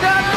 down.